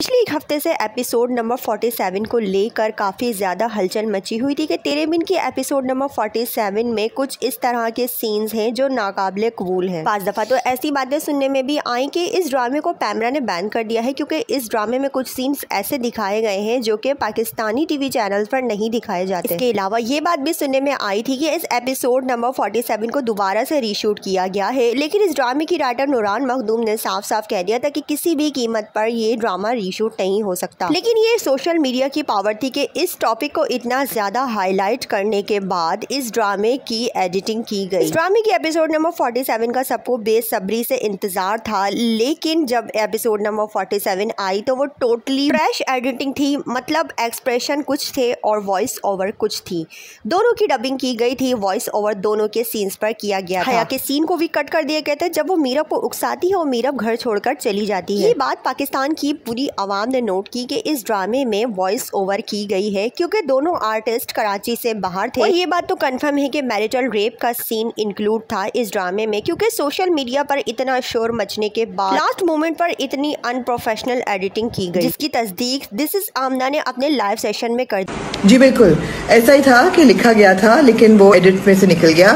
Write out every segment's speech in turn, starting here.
पिछले एक हफ़्ते से एपिसोड नंबर 47 को लेकर काफ़ी ज़्यादा हलचल मची हुई थी कि तेरे बिन की एपिसोड नंबर 47 में कुछ इस तरह के सीन्स हैं जो नाकाबले कबूल हैं। पाँच दफ़ा तो ऐसी बातें सुनने में भी आई कि इस ड्रामे को पैमरा ने बैन कर दिया है क्योंकि इस ड्रामे में कुछ सीन्स ऐसे दिखाए गए हैं जो कि पाकिस्तानी टीवी चैनल पर नहीं दिखाए जाते। इसके अलावा ये बात भी सुनने में आई थी कि इस एपिसोड नंबर फोर्टी को दोबारा से रीशूट किया गया है, लेकिन इस ड्रामे की राइटर नूरान मखदूम ने साफ़ साफ़ कह दिया था कि किसी भी कीमत पर ये ड्रामा रीशूट नहीं हो सकता। लेकिन ये सोशल मीडिया की पावर थी कि इस टॉपिक को इतना ज़्यादा हाईलाइट करने के बाद इस ड्रामे की एडिटिंग की गई। इस ड्रामे की एपिसोड नंबर 47 का सबको बेसब्री से इंतज़ार था लेकिन जब एपिसोड नंबर 47 आई तो वो टोटली फ्रेश एडिटिंग थी मतलब एक्सप्रेशन कुछ थे और वॉइस ओवर कुछ थी। दोनों की डबिंग की गई थी वॉइस ओवर दोनों के सीन्स पर किया गया था। के सीन को भी कट कर दिया गया था जब वो मीरब को उकसाती है और मीरब घर छोड़कर चली जाती है। ये बात पाकिस्तान की पूरी आवाम ने नोट की कि इस ड्रामे में वॉइस ओवर की गई है क्योंकि दोनों आर्टिस्ट कराची से बाहर थे। और ये बात तो कंफर्म है कि मैरिटल रेप का सीन इंक्लूड था इस ड्रामे में क्योंकि सोशल मीडिया पर इतना शोर मचने के बाद लास्ट मोमेंट पर इतनी अनप्रोफेशनल एडिटिंग की गई। जिसकी तस्दीक दिस इज़ आमना ने अपने लाइव सेशन में कर दी। जी बिल्कुल ऐसा ही था कि लिखा गया था लेकिन वो एडिट में से निकल गया।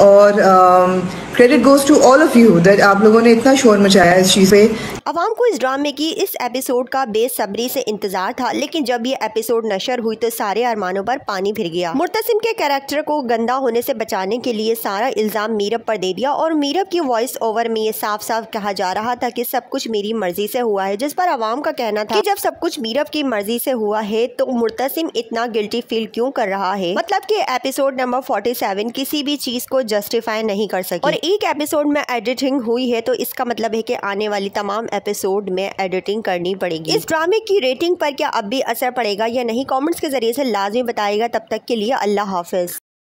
और credit goes to all of you that आप लोगों ने इतना शोर मचाया इस चीज़ पे। अवाम को इस ड्रामे की इस एपिसोड का बेसब्री से इंतज़ार था, लेकिन जब ये एपिसोड नशर हुई तो सारे अरमानों पर पानी फिर गया। मुर्तसिम के कैरेक्टर को गंदा होने से बचाने के लिए सारा इल्ज़ाम मीरब पर दे दिया और मीरब की वॉइस ओवर में ये साफ़ साफ़ कहा जा रहा था कि सब कुछ मेरी मर्ज़ी से हुआ है, जिस पर अवाम का कहना था कि जब सब कुछ मीरब की मर्ज़ी से हुआ है तो मुर्तसिम इतना गिल्टी फील क्यों कर रहा है? मतलब की एपिसोड नंबर फोर्टी किसी भी चीज़ को जस्टिफाई नहीं कर सकी। और एक एपिसोड में एडिटिंग हुई है तो इसका मतलब है कि आने वाली तमाम एपिसोड में एडिटिंग करनी पड़ेगी। इस ड्रामे की रेटिंग पर क्या अब भी असर पड़ेगा या नहीं? कॉमेंट्स के ज़रिए से लाजमी बताएगा। तब तक के लिए अल्लाह हाफिज।